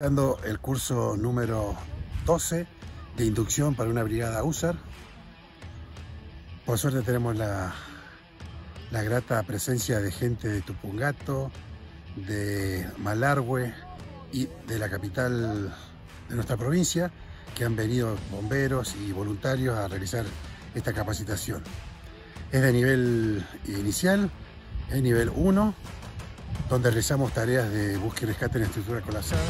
dando el curso número 12 de inducción para una brigada USAR. Por suerte tenemos la, la grata presencia de gente de Tupungato, de Malargüe y de la capital de nuestra provincia que han venido bomberos y voluntarios a realizar esta capacitación. Es de nivel inicial, es nivel 1, donde realizamos tareas de búsqueda y rescate en estructura colapsada.